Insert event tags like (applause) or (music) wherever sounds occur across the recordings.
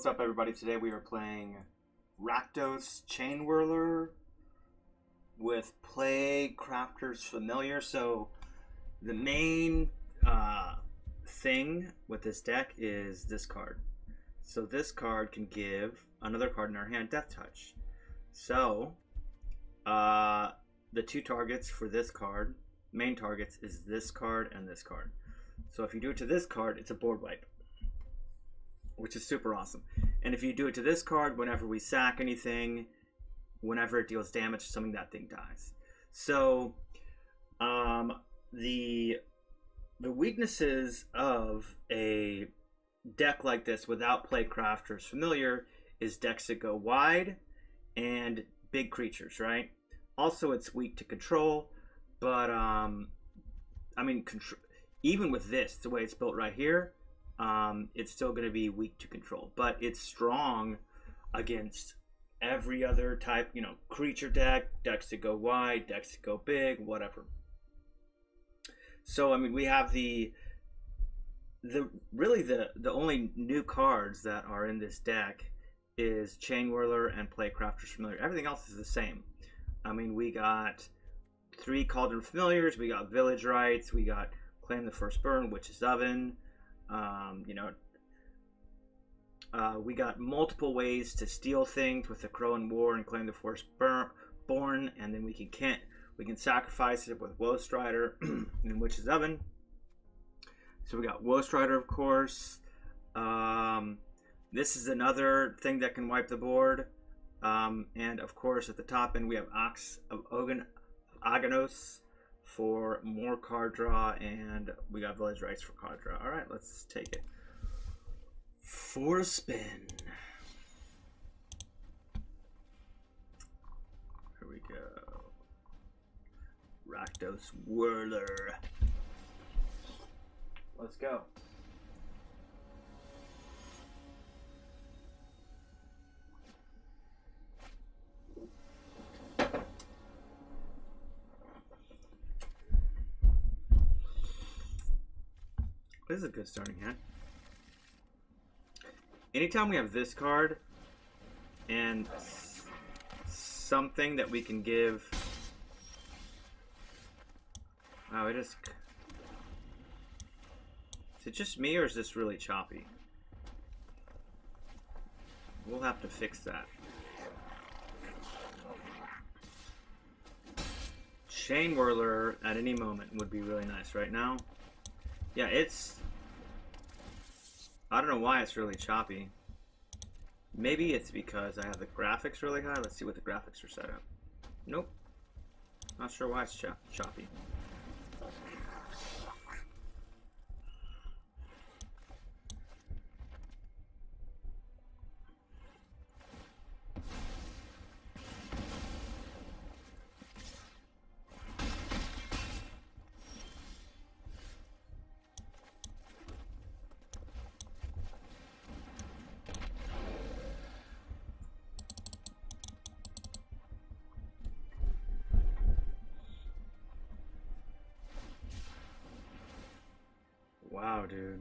what's up, everybody? Today we are playing Rakdos Chain Whirler with Plague Crafter's Familiar. So, the main uh, thing with this deck is this card. So, this card can give another card in our hand Death Touch. So, uh, the two targets for this card, main targets, is this card and this card. So, if you do it to this card, it's a board wipe which is super awesome. And if you do it to this card, whenever we sack anything, whenever it deals damage to something, that thing dies. So, um, the the weaknesses of a deck like this without Plague Crafter's Familiar is decks that go wide and big creatures, right? Also, it's weak to control, but um, I mean, even with this, the way it's built right here, um, it's still going to be weak to control, but it's strong against every other type, you know, creature deck, decks that go wide, decks that go big, whatever. So I mean, we have the the really the the only new cards that are in this deck is Chain Whirler and Plague Crafter's Familiar. Everything else is the same. I mean, we got three Cauldron Familiars, we got Village Rites, we got Claim the Firstborn, Witch's Oven, um, you know, uh, we got multiple ways to steal things with the Akroan War and claim the Force Born, and then we can can't we can sacrifice it with Woe Strider (clears throat) and Witch's Oven. So we got Woe Strider, of course. Um, this is another thing that can wipe the board. Um, and of course, at the top end, we have Ox of Ogan, Agonas for more card draw, and we got Village Rites for card draw. All right, let's take it for a spin. Here we go. Rakdos Whirler. Let's go. This is a good starting hand. Anytime we have this card and something that we can give. Wow, it is. Is it just me or is this really choppy? We'll have to fix that. Chain Whirler at any moment would be really nice right now. Yeah, it's... I don't know why it's really choppy. Maybe it's because I have the graphics really high. Let's see what the graphics are set up. Nope. Not sure why it's cho choppy. Wow, dude.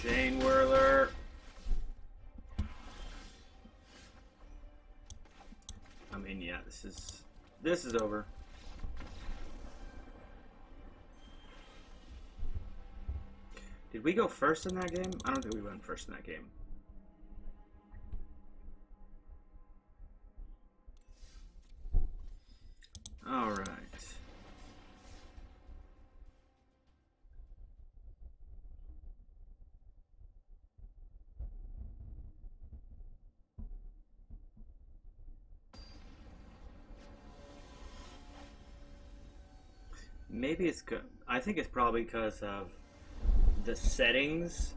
Chain Whirler. I mean, yeah, this is this is over. We go first in that game? I don't think we went first in that game. All right. Maybe it's good. I think it's probably because of the settings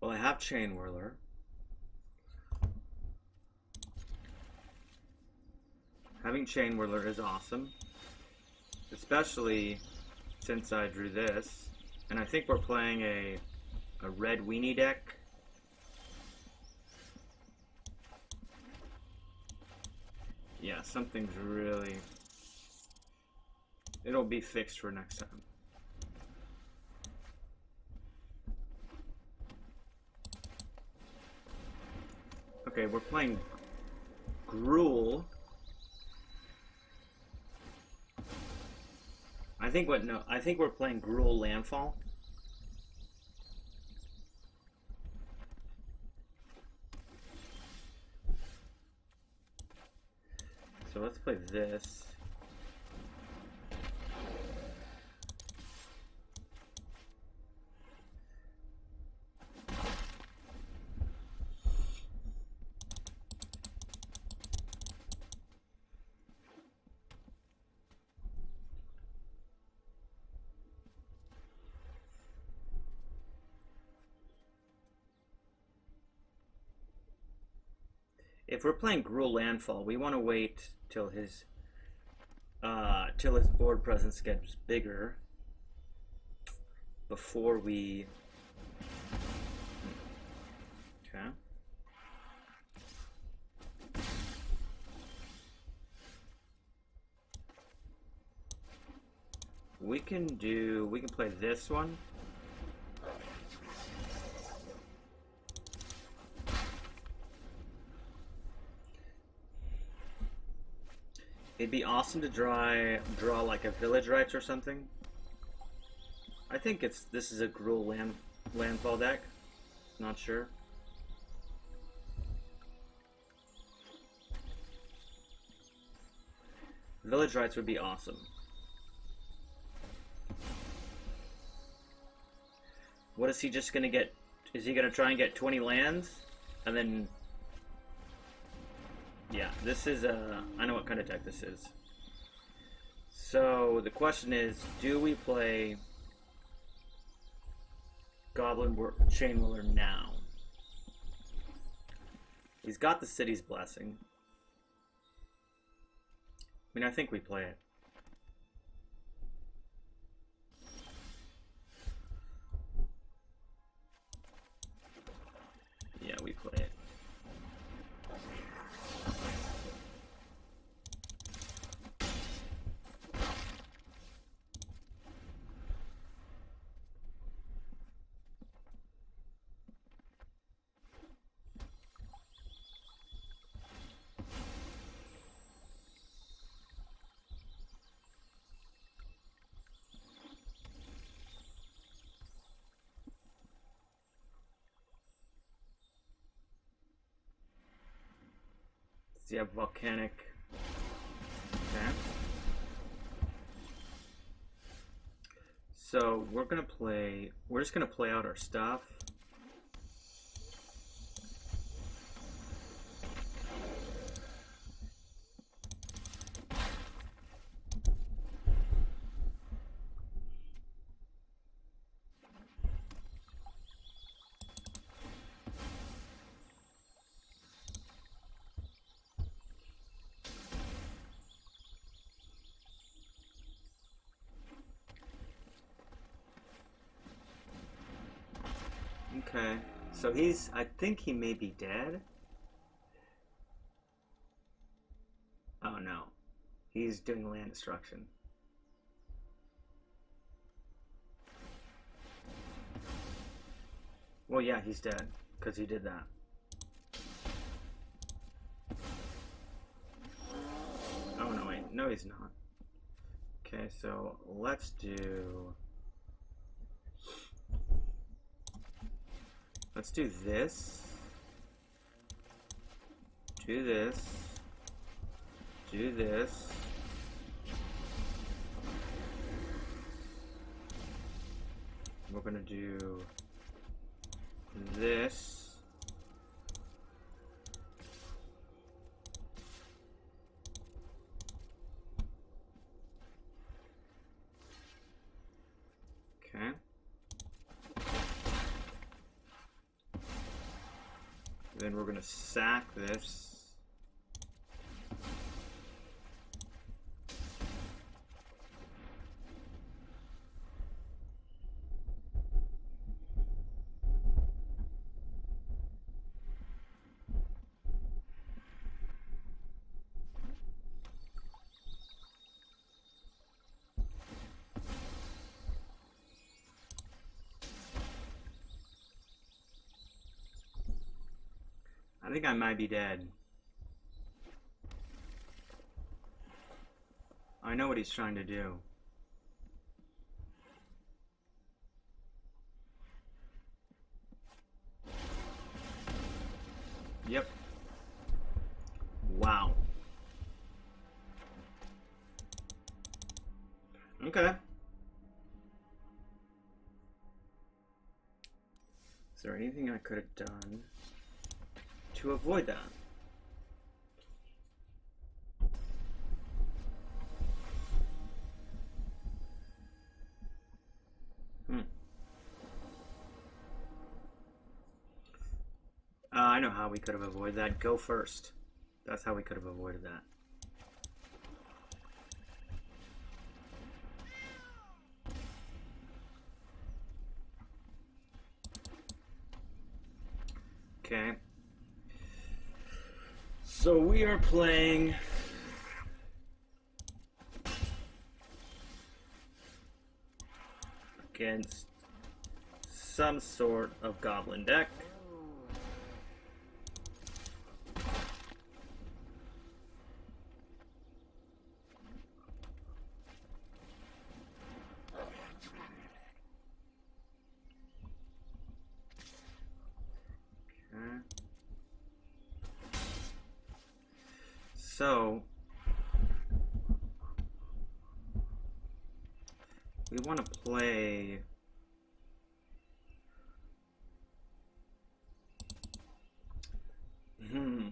well I have chain whirler having chain whirler is awesome especially since I drew this and I think we're playing a a red weenie deck. Yeah, something's really... It'll be fixed for next time. Okay, we're playing Gruul. I think what no, I think we're playing Gruul Landfall. So let's play this. If we're playing Gruul Landfall, we want to wait till his uh, till his board presence gets bigger before we. Okay. We can do. We can play this one. It'd be awesome to draw draw like a village rites or something. I think it's this is a gruul land landfall deck. Not sure. Village rites would be awesome. What is he just gonna get? Is he gonna try and get 20 lands? And then yeah, this is a. Uh, I know what kind of deck this is. So the question is, do we play Goblin Chainwhirler now? He's got the city's blessing. I mean, I think we play it. Yeah, we play it. So you have volcanic. Okay. So we're gonna play. We're just gonna play out our stuff. Okay. So he's, I think he may be dead. Oh no. He's doing land destruction. Well, yeah, he's dead. Because he did that. Oh, no, wait. No, he's not. Okay, so let's do... Let's do this. Do this. Do this. We're gonna do this. Okay. Then we're gonna sack this. I might be dead. I know what he's trying to do. Yep. Wow. Okay. Is there anything I could have done to avoid that? Hmm. Uh, I know how we could have avoided that. Go first. That's how we could have avoided that. Okay. So we are playing against some sort of goblin deck. Okay. So we want to play Hmm.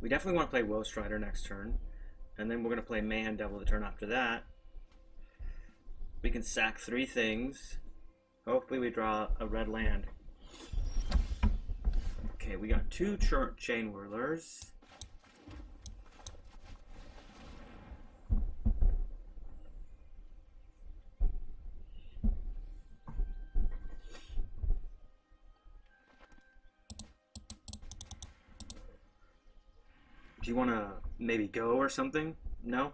We definitely want to play Woe Strider next turn. And then we're going to play Mayhem Devil the turn after that. We can sack three things. Hopefully we draw a red land. Okay, we got two ch- chain whirlers. You want to maybe go or something? No?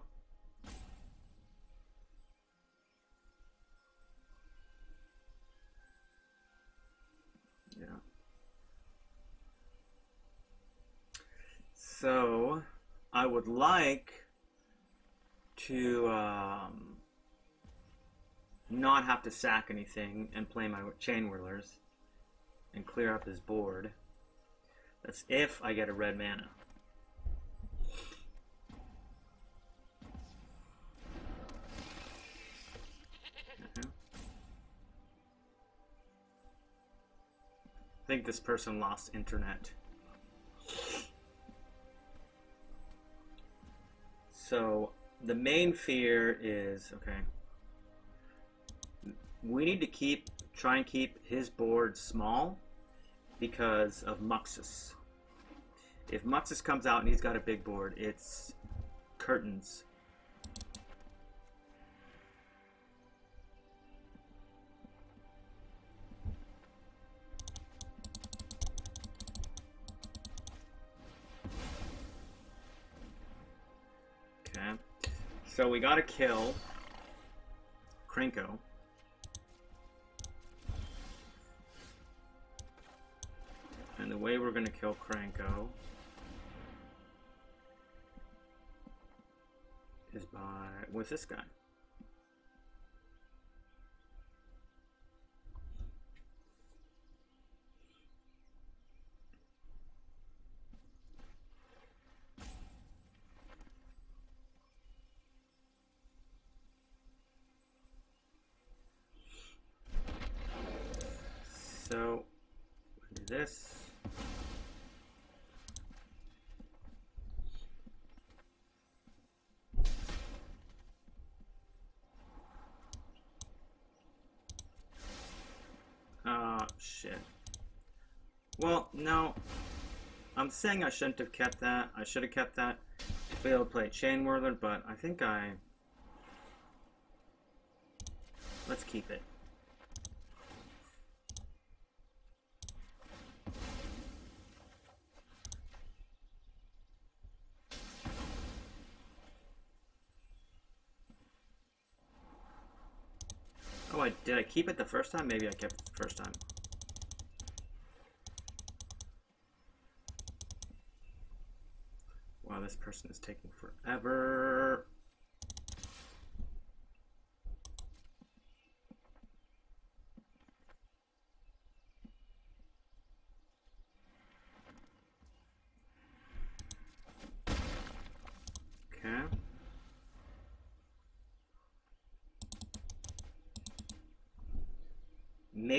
Yeah. So, I would like to um, not have to sack anything and play my chain whirlers and clear up his board. That's if I get a red mana. Think this person lost internet. So the main fear is okay. We need to keep try and keep his board small because of Muxus. If Muxus comes out and he's got a big board, it's curtains. So we gotta kill Krenko. And the way we're gonna kill Krenko is by with this guy. So do this. Oh, shit. Well, no. I'm saying I shouldn't have kept that. I should have kept that to be able to play Chain Whirler, but I think I... Let's keep it. Did I keep it the first time? Maybe I kept it the first time. Wow, this person is taking forever.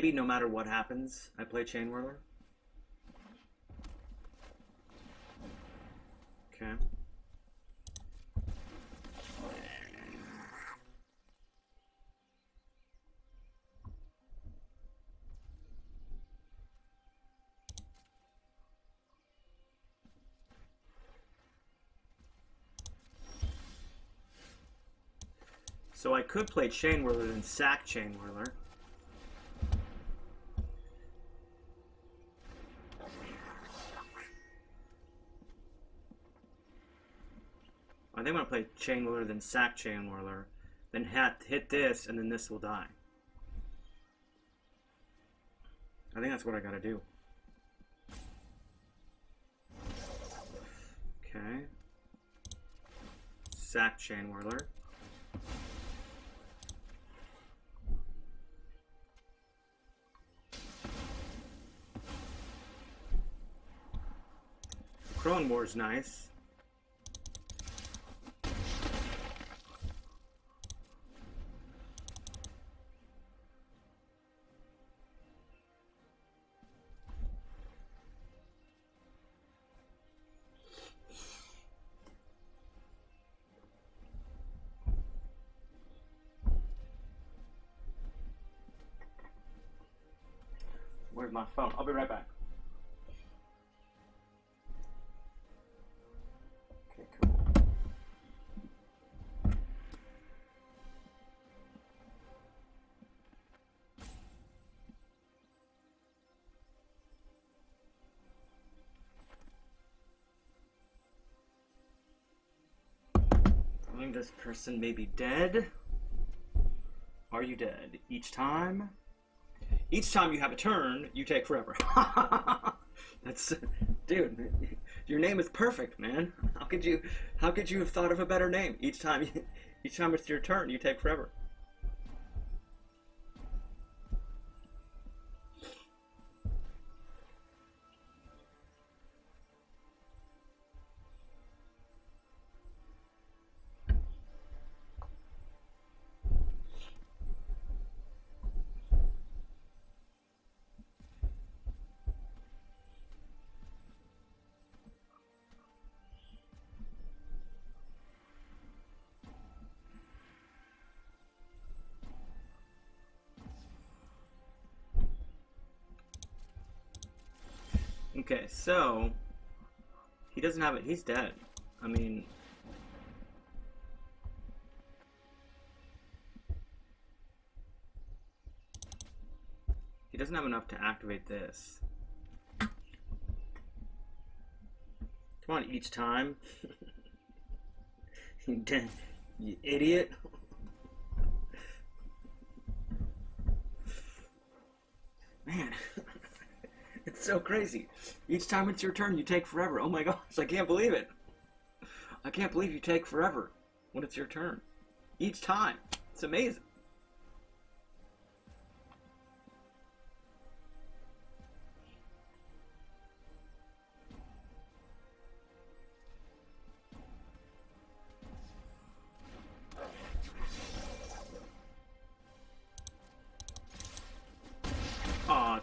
Maybe no matter what happens, I play Chain Whirler. Okay. So I could play Chain Whirler and sack Chain Whirler. Think I'm gonna play Chain then sack Chain then hat, hit this, and then this will die. I think that's what I gotta do. Okay. Sack Chain. Akroan War's nice. Where's my phone? I'll be right back. Okay, cool. I think this person may be dead. Are you dead? Each time? Each time you have a turn, you take forever. (laughs) That's dude, your name is perfect, man. How could you how could you have thought of a better name? Each time each time it's your turn, you take forever. Okay, so he doesn't have it. He's dead. I mean, he doesn't have enough to activate this. Come on, each time. (laughs) you idiot. It's (laughs) so crazy. Each time it's your turn, you take forever. Oh my gosh, I can't believe it. I can't believe you take forever when it's your turn. Each time. It's amazing.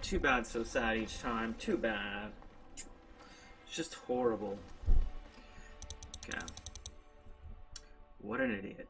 Too bad, so sad each time. Too bad. It's just horrible. Okay. What an idiot.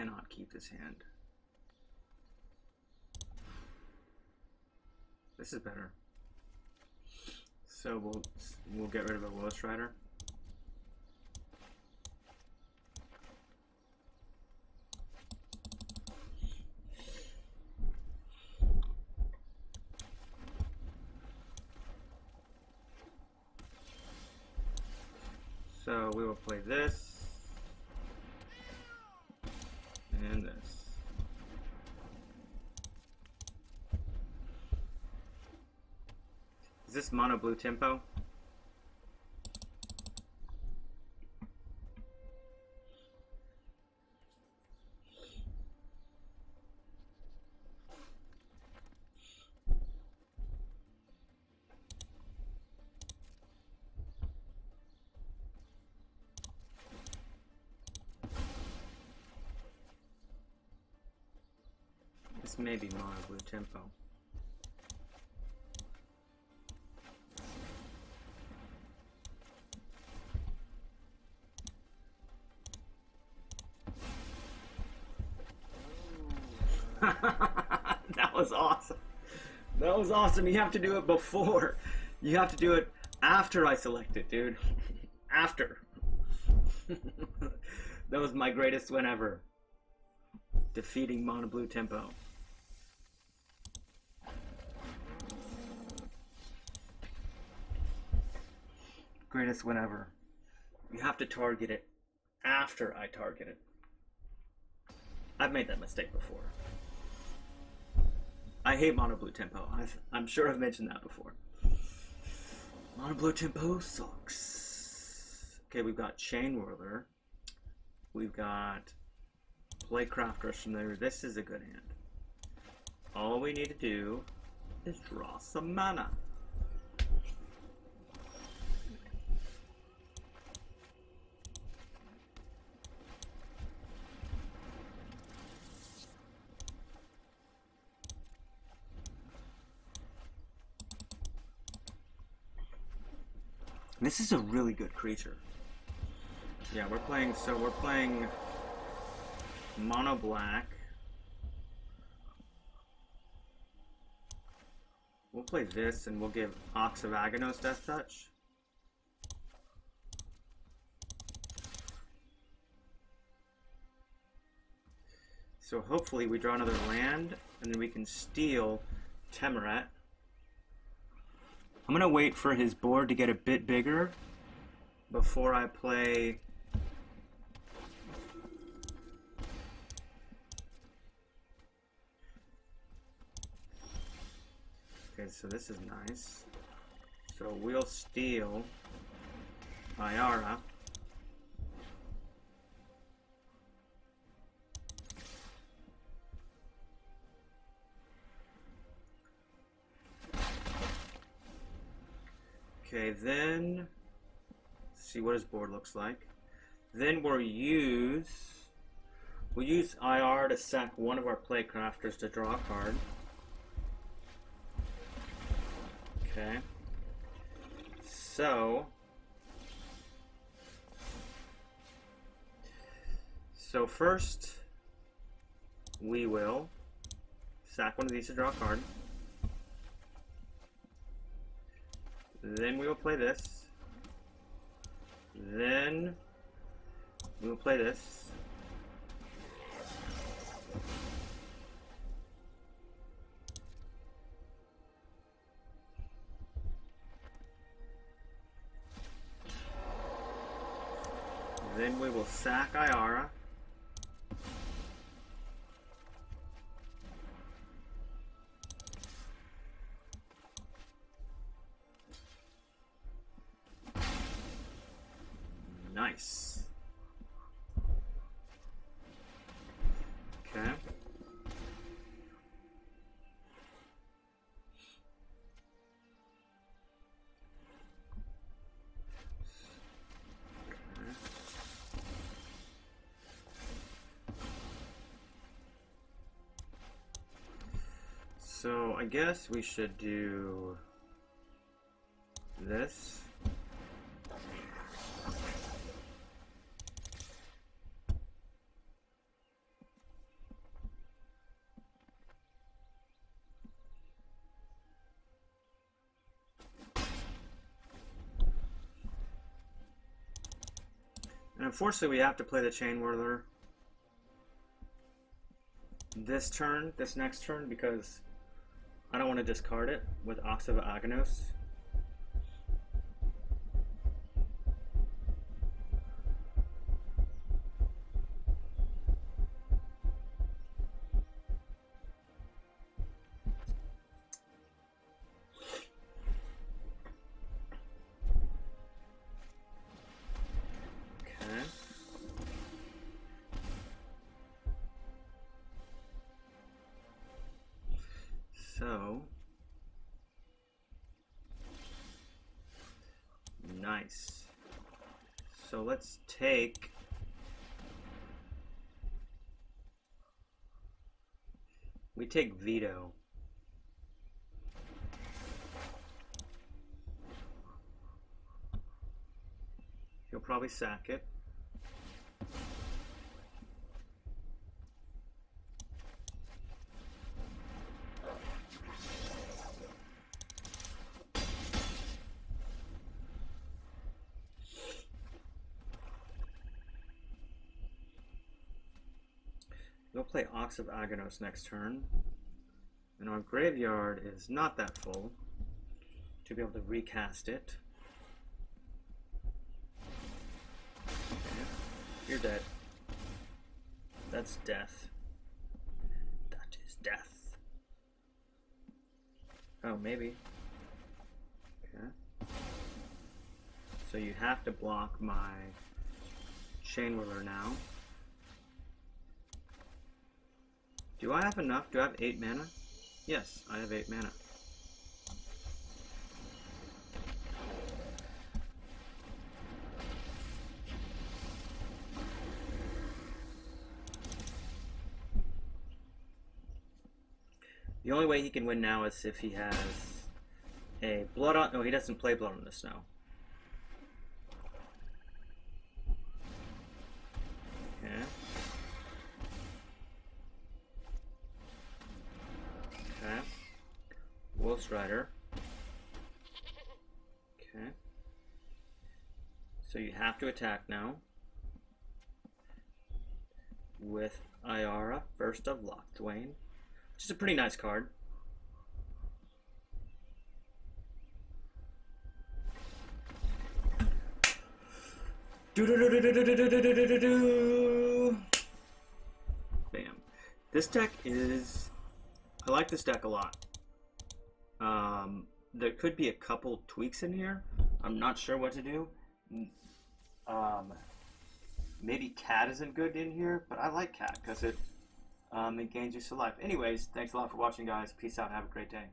cannot keep this hand. This is better. So we'll we'll get rid of a Willis Rider. So we will play this. Mono blue tempo? This may be mono blue tempo. (laughs) that was awesome. That was awesome. You have to do it before. You have to do it after I select it, dude. (laughs) after. (laughs) that was my greatest win ever. Defeating Mono Blue Tempo. Greatest win ever. You have to target it after I target it. I've made that mistake before. I hate mono blue tempo. I've, I'm sure I've mentioned that before. Mono blue tempo sucks. Okay, we've got Chain Whirler. We've got Plaguecrafters from there. This is a good hand. All we need to do is draw some mana. This is a really good creature. Yeah, we're playing, so we're playing mono black. We'll play this and we'll give Ox of Agonas Death Touch. So hopefully we draw another land and then we can steal Tymaret. I'm gonna wait for his board to get a bit bigger before I play Okay, so this is nice. So we'll steal Ayara. Okay, then see what his board looks like. Then we'll use we'll use Ayara to sack one of our plaguecrafters to draw a card. Okay. So So first we will sack one of these to draw a card. Then we will play this. Then we will play this. Then we will sack Ayara. So I guess we should do this. And unfortunately, we have to play the Chain Whirler this turn, this next turn, because I don't want to discard it with Ox of. So let's take We take Veto. He'll probably sack it. Of Agonas next turn. And our graveyard is not that full to be able to recast it. You're dead. That's death. That is death. Oh, maybe. Okay. So you have to block my Chainwhirler now. Do I have enough? Do I have 8 mana? Yes, I have 8 mana. The only way he can win now is if he has a blood on... No, he doesn't play blood on the snow. Wolf's Rider. Okay. So you have to attack now. With Ayara, First of Locthwain. Which is a pretty nice card. Do do do do do do do do do do do. Bam. This deck is. I like this deck a lot. Um, there could be a couple tweaks in here. I'm not sure what to do. Um, maybe Cat isn't good in here, but I like Cat because it um, it gains you to life. Anyways, thanks a lot for watching, guys. Peace out. Have a great day.